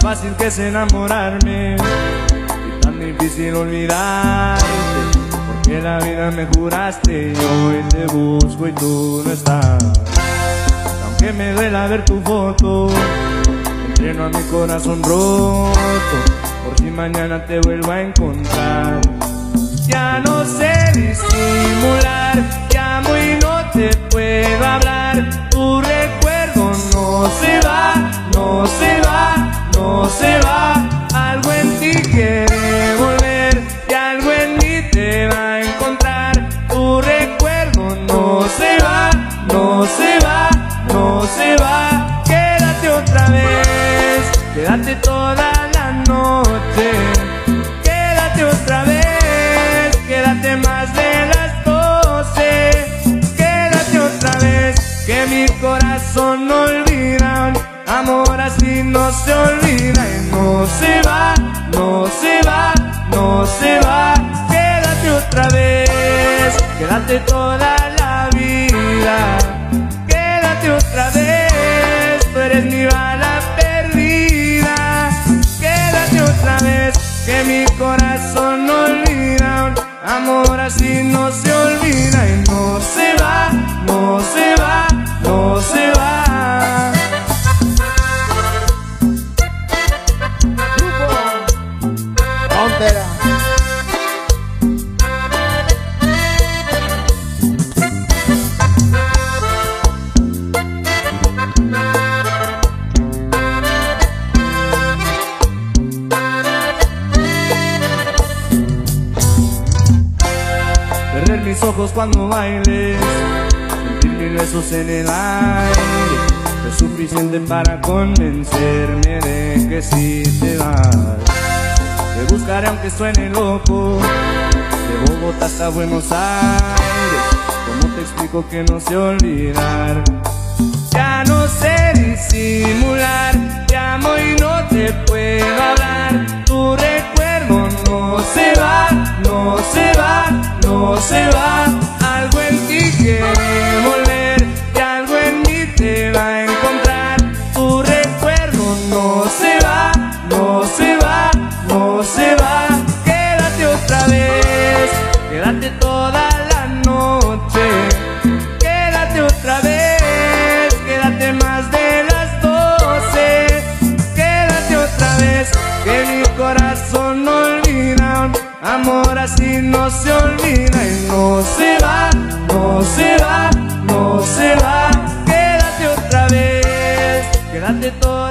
fácil que es enamorarme y tan difícil olvidarte. Porque la vida me juraste y hoy te busco y tú no estás. Aunque me duela ver tu foto, entreno a mi corazón roto. Por si mañana te vuelvo a encontrar. Ya no sé disimular, no se va. Quédate otra vez, quédate toda la noche. Quédate otra vez, quédate más de las doce. Quédate otra vez, que mi corazón no olvida. Amor así no se olvida no se va, no se va, no se va. Quédate otra vez, quédate toda la vida. Que mi corazón no olvida. Amor así no se olvida ojos cuando bailes, sentir besos en el aire, es suficiente para convencerme de que si te vas. Te buscaré aunque suene loco, de Bogotá hasta Buenos Aires. ¿Cómo te explico que no sé olvidar? Ya no sé disimular, te amo y no te puedo hablar. Tu recuerdo no se va, no se va, no se va. Quédate toda la noche. Quédate otra vez, quédate más de las doce. Quédate otra vez, que mi corazón no olvida. Amor así no se olvida y no se va, no se va, no se va. Quédate otra vez, quédate toda